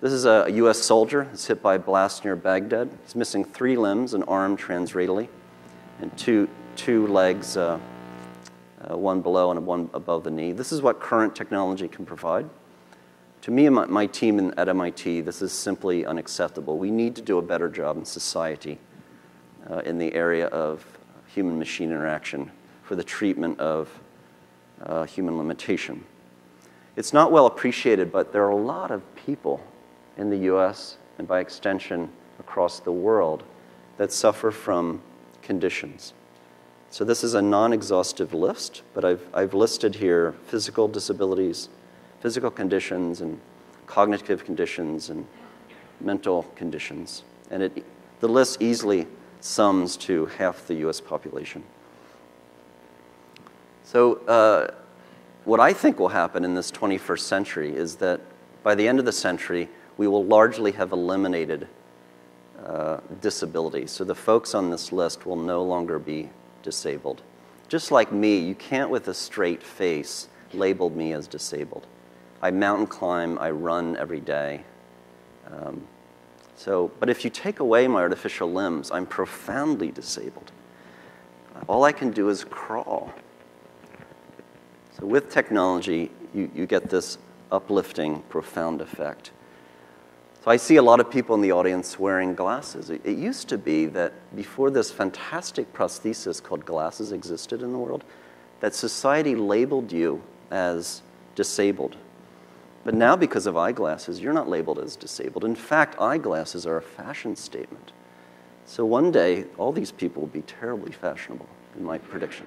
This is a US soldier that's hit by a blast near Baghdad. He's missing three limbs, an arm transradially, and two, two legs, uh, uh, one below and one above the knee. This is what current technology can provide. To me and my, my team in, at MIT, this is simply unacceptable. We need to do a better job in society uh, in the area of human-machine interaction for the treatment of uh, human limitation. It's not well appreciated, but there are a lot of people in the US and by extension across the world that suffer from conditions. So this is a non-exhaustive list, but I've, I've listed here physical disabilities, physical conditions, and cognitive conditions, and mental conditions. And it, the list easily sums to half the US population. So uh, what I think will happen in this 21st century is that by the end of the century, we will largely have eliminated uh, disability. So the folks on this list will no longer be disabled. Just like me, you can't with a straight face label me as disabled. I mountain climb, I run every day. Um, so, but if you take away my artificial limbs, I'm profoundly disabled. All I can do is crawl. So with technology, you, you get this uplifting, profound effect. So I see a lot of people in the audience wearing glasses. It, it, used to be that before this fantastic prosthesis called glasses existed in the world, that society labeled you as disabled. But now, because of eyeglasses, you're not labeled as disabled. In fact, eyeglasses are a fashion statement. So one day, all these people will be terribly fashionable, in my prediction.